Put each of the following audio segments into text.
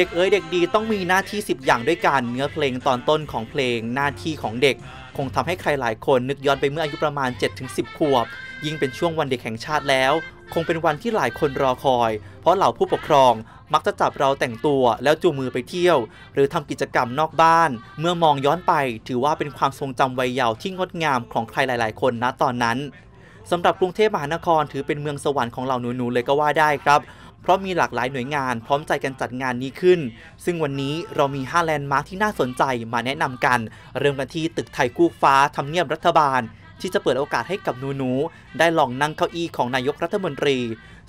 เด็กเอ๋ยเด็กดีต้องมีหน้าที่ 10 อย่างด้วยกันเนื้อเพลงตอนต้นของเพลงหน้าที่ของเด็ก คงทำให้ใครหลายคนนึกย้อนไปเมื่ออายุประมาณ 7-10 ขวบ ยิ่งเป็นช่วงวันเด็กแห่งชาติแล้ว คงเป็นวันที่หลายคนรอคอย เพราะเหล่าผู้ปกครองมักจะจับเราแต่งตัวแล้วจูงมือไปเที่ยว หรือทำกิจกรรมนอกบ้าน เมื่อมองย้อนไป ถือว่าเป็นความทรงจำวัยเยาว์ที่งดงามของใครหลาย ๆ คนณตอนนั้นสำหรับกรุงเทพมหานครถือเป็นเมืองสวรรค์ของเหล่าหนูๆเลยก็ว่าได้ครับ เพราะมีหลากหลายหน่วยงานพร้อมใจกันจัดงานนี้ขึ้น ซึ่งวันนี้เรามี 5 landmark ที่น่าสนใจมาแนะนำกัน เริ่มกันที่ตึกไทยกู้ฟ้าทำเนียบรัฐบาล ที่จะเปิดโอกาสให้กับหนูๆได้ลองนั่งเก้าอี้ของนายกรัฐมนตรี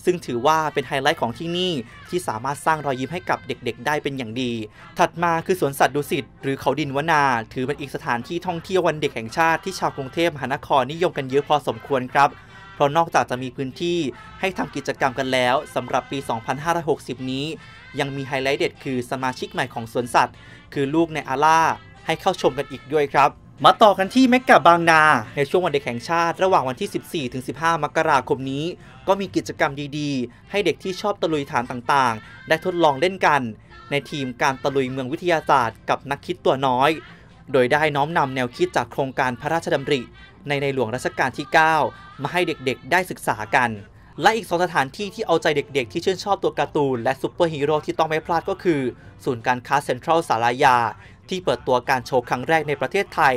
ซึ่งถือว่าเป็นไฮไลท์ของที่นี่ที่สามารถสร้างรอยยิ้มให้กับเด็กๆ ได้เป็นอย่างดี ถัดมาคือสวนสัตว์ดุสิตหรือเขาดินวนา ถือเป็นอีกสถานที่ท่องเที่ยววันเด็กแห่งชาติที่ชาวกรุงเทพมหานครนิยมกันเยอะพอสมควรครับ เพราะนอกจากจะมีพื้นที่ให้ทำกิจกรรมกันแล้วสำหรับปี 2560 นี้ ยังมีไฮไลท์เด็ดคือสมาชิกใหม่ของสวนสัตว์ คือลูกในอาล่าให้เข้าชมกันอีกด้วยครับ มาต่อกันที่เมกะบางนา ในช่วงวันเด็กแห่งชาติระหว่างวันที่ 14-15 มกราคมนี้ ก็มีกิจกรรมดีๆ ให้เด็กที่ชอบตะลุยฐานต่างๆ ได้ทดลองเล่นกัน ในทีมการตะลุยเมืองวิทยาศาสตร์ กับนักคิดตัวน้อย โดยได้น้อมนำแนวคิดจากโครงการพระราชดำริ ในในหลวงรัชกาลที่ 9 มาให้เด็กๆ ได้ศึกษากัน และอีกสองสถานที่ที่เอาใจเด็กๆ ที่ชื่นชอบตัวการ์ตูน และซูเปอร์ฮีโร่ที่ต้องไม่พลาดก็คือ ศูนย์การค้าเซ็นทรัลศาลายา ที่เปิดตัวการโชว์ครั้งแรกในประเทศไทย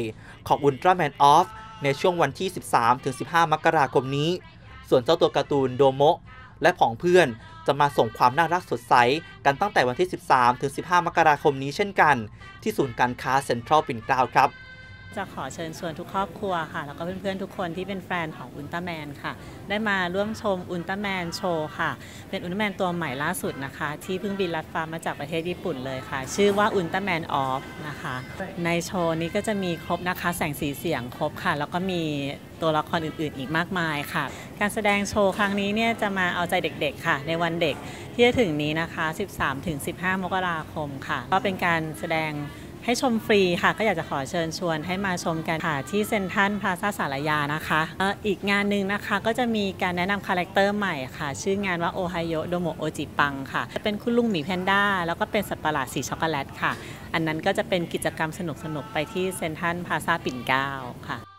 ของอุลตร้าแมนออฟในช่วงวันที่ 13-15 มกราคมนี้ ส่วนเจ้าตัวการ์ตูนโดโมะ และผองเพื่อนจะมาส่งความน่ารักสดใส กันตั้งแต่วันที่ 13-15 มกราคมนี้เช่นกัน ที่ศูนย์การค้าเซ็นทรัลปิ่นเกล้าครับ จะขอเชิญชวนทุกครอบครัวค่ะ แล้วก็เพื่อนๆทุกคนที่เป็นแฟนของอุลตร้าแมนค่ะ ได้มาร่วมชมอุลตร้าแมนโชว์ค่ะ เป็นอุลตร้าแมนตัวใหม่ล่าสุดนะคะ ที่เพิ่งบินลัดฟ้ามาจากประเทศญี่ปุ่นเลยค่ะ ชื่อว่าอุลตร้าแมนออฟนะคะ ในโชว์นี้ก็จะมีครบนะคะ แสงสีเสียงครบค่ะ แล้วก็มีตัวละครอื่นๆ อีกมากมายค่ะ การแสดงโชว์ครั้งนี้เนี่ยจะมาเอาใจเด็กๆค่ะ ในวันเด็กที่จะถึงนี้นะคะ 13-15 มกราคมค่ะ ก็เป็นการแสดง ให้ชมฟรีค่ะ ก็อยากจะขอเชิญชวนให้มาชมกันค่ะที่เซ็นทรัลพลาซาศาลายานะคะอออีกงานหนึ่งนะคะก็จะมีการแนะนำ character ใหม่ค่ะ ชื่องานว่าโอไฮโยโดโมะโอจิปังค่ะจะเป็นคุณลุงหมีแพนด้า แล้วก็เป็นสัตว์ประหลาดสีช็อกโกแลตค่ะ อันนั้นก็จะเป็นกิจกรรมสนุกๆไปที่เซ็นทรัลพลาซาปิ่นเกล้าค่ะ